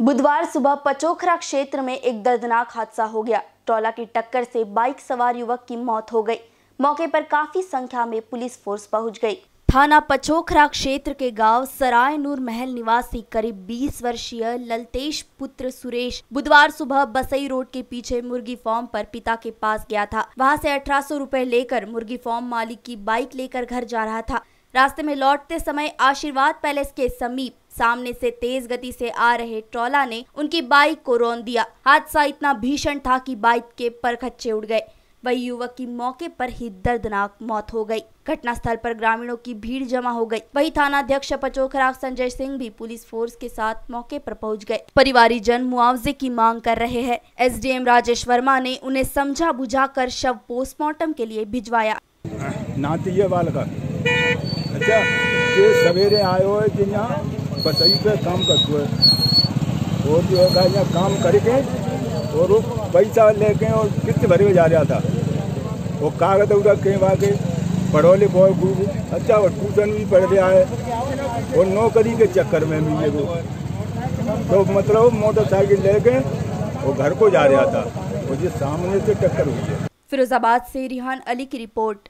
बुधवार सुबह पचोखरा क्षेत्र में एक दर्दनाक हादसा हो गया। ट्रॉला की टक्कर से बाइक सवार युवक की मौत हो गई। मौके पर काफ़ी संख्या में पुलिस फोर्स पहुँच गई। थाना पचोखरा क्षेत्र के गाँव सराय नूर महल निवासी करीब 20 वर्षीय ललतेश पुत्र सुरेश बुधवार सुबह बसई रोड के पीछे मुर्गी फार्म पर पिता के पास गया था। वहाँ से अठारह सौ लेकर मुर्गी फार्म मालिक की बाइक लेकर घर जा रहा था। रास्ते में लौटते समय आशीर्वाद पैलेस के समीप सामने से तेज गति से आ रहे ट्रॉला ने उनकी बाइक को रौन दिया। हादसा इतना भीषण था कि बाइक के परखच्चे उड़ गए। वही युवक की मौके पर ही दर्दनाक मौत हो गई। घटना स्थल पर ग्रामीणों की भीड़ जमा हो गई। वही थाना अध्यक्ष पचोखरा संजय सिंह भी पुलिस फोर्स के साथ मौके पर पहुँच गए। परिवारी जन मुआवजे की मांग कर रहे हैं। एसडीएम राजेश वर्मा ने उन्हें समझा बुझाकर शव पोस्टमार्टम के लिए भिजवाया। नाती है बाल का अच्छा ये सवेरे आयो है बसई पे काम करते है और जो है यहाँ काम करके और वो पैसा लेके और किस्त भरे जा रहा था। वो कागज़ उधर कहीं वाके पढ़ो लिखो खूब अच्छा और ट्यूशन भी पढ़ रहा है। और नौकरी के चक्कर में भी ये वो। तो मतलब मोटरसाइकिल लेके वो घर को जा रहा था। और ये सामने से टक्कर हुई है। फिरोजाबाद से रिहान अली की रिपोर्ट।